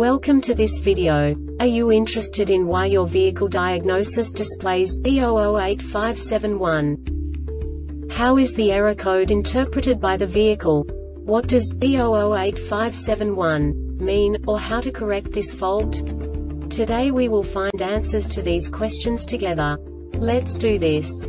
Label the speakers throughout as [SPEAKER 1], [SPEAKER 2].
[SPEAKER 1] Welcome to this video. Are you interested in why your vehicle diagnosis displays B008571? How is the error code interpreted by the vehicle? What does B008571 mean, or how to correct this fault? Today we will find answers to these questions together. Let's do this.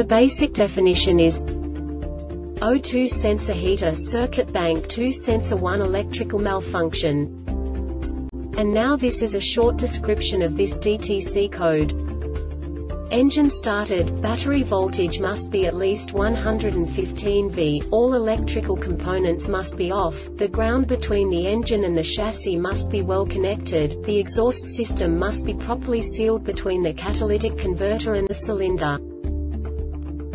[SPEAKER 1] The basic definition is O2 sensor heater circuit bank 2 sensor 1 electrical malfunction. And now this is a short description of this DTC code. Engine started, battery voltage must be at least 115 V, all electrical components must be off, the ground between the engine and the chassis must be well connected, the exhaust system must be properly sealed between the catalytic converter and the cylinder.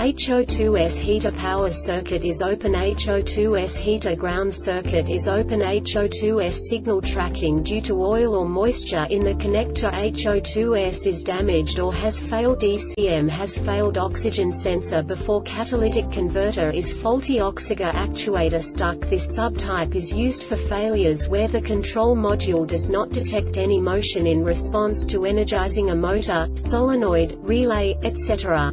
[SPEAKER 1] HO2S heater power circuit is open. HO2S heater ground circuit is open. HO2S signal tracking due to oil or moisture in the connector. HO2S is damaged or has failed. ECM has failed oxygen sensor before catalytic converter is faulty oxiger actuator stuck. This subtype is used for failures where the control module does not detect any motion in response to energizing a motor, solenoid, relay, etc.